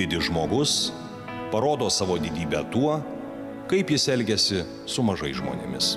didis žmogus parodo savo didybę tuo kaip jis elgiasi su mažais žmonėmis.